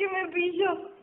que me pilló.